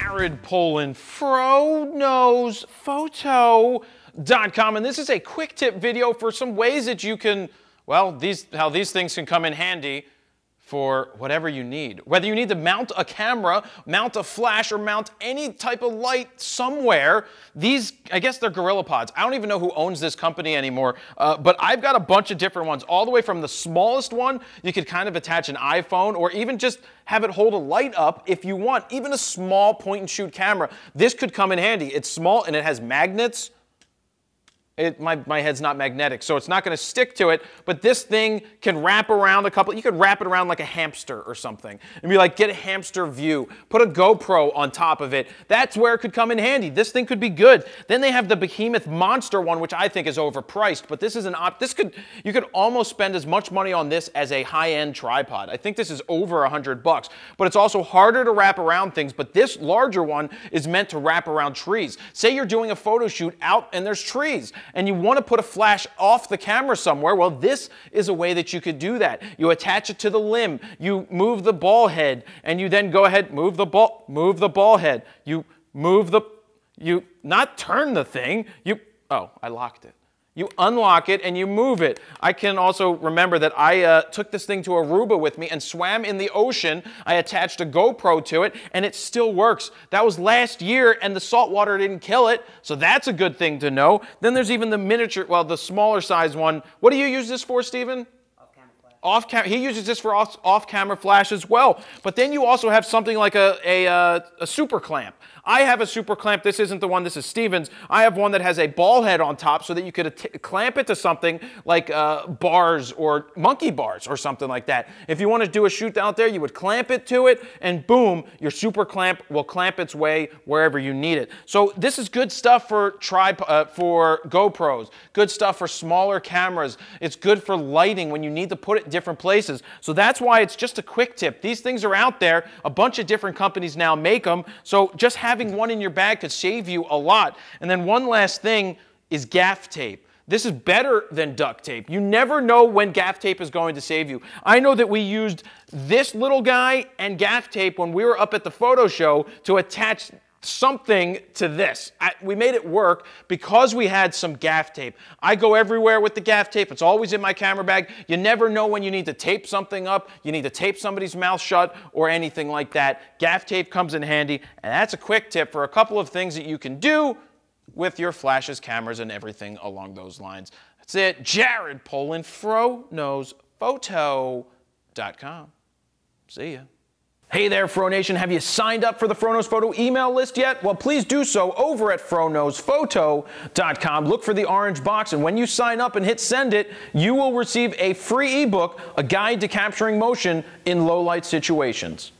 Jared Polin, Fro Photo.com, and this is a quick tip video for some ways that you can, well, these how these things can come in handy for whatever you need. Whether you need to mount a camera, mount a flash, or mount any type of light somewhere, these, I guess they're GorillaPods. I don't even know who owns this company anymore, uh, but I've got a bunch of different ones, all the way from the smallest one, you could kind of attach an iPhone, or even just have it hold a light up if you want, even a small point and shoot camera. This could come in handy. It's small and it has magnets, it, my, my head's not magnetic, so it's not going to stick to it. But this thing can wrap around a couple. You could wrap it around like a hamster or something, and be like, get a hamster view. Put a GoPro on top of it. That's where it could come in handy. This thing could be good. Then they have the Behemoth Monster one, which I think is overpriced. But this is an op. This could you could almost spend as much money on this as a high-end tripod. I think this is over a hundred bucks. But it's also harder to wrap around things. But this larger one is meant to wrap around trees. Say you're doing a photo shoot out and there's trees and you want to put a flash off the camera somewhere, well, this is a way that you could do that. You attach it to the limb, you move the ball head, and you then go ahead, move the ball, move the ball head. You move the, you not turn the thing, you, oh, I locked it. You unlock it and you move it. I can also remember that I uh, took this thing to Aruba with me and swam in the ocean. I attached a GoPro to it and it still works. That was last year and the salt water didn't kill it, so that's a good thing to know. Then there's even the miniature, well, the smaller size one. What do you use this for, Stephen? Off camera. He uses this for off, off, camera flash as well. But then you also have something like a, a, uh, a super clamp. I have a super clamp. This isn't the one. This is Stevens. I have one that has a ball head on top so that you could clamp it to something like uh, bars or monkey bars or something like that. If you want to do a shoot out there, you would clamp it to it and boom, your super clamp will clamp its way wherever you need it. So this is good stuff for tripod, uh, for GoPros, good stuff for smaller cameras. It's good for lighting when you need to put it different places. So that's why it's just a quick tip. These things are out there. A bunch of different companies now make them. So just having one in your bag could save you a lot. And then one last thing is gaff tape. This is better than duct tape. You never know when gaff tape is going to save you. I know that we used this little guy and gaff tape when we were up at the photo show to attach something to this. I, we made it work because we had some gaff tape. I go everywhere with the gaff tape. It's always in my camera bag. You never know when you need to tape something up, you need to tape somebody's mouth shut or anything like that. Gaff tape comes in handy, and that's a quick tip for a couple of things that you can do with your flashes, cameras, and everything along those lines. That's it. Jared Polin, Fro Knows See ya. Hey there, Fro Nation. Have you signed up for the Fro Knows Photo email list yet? Well, please do so over at froknowsphoto.com. Look for the orange box, and when you sign up and hit send it, you will receive a free ebook, a guide to capturing motion in low light situations.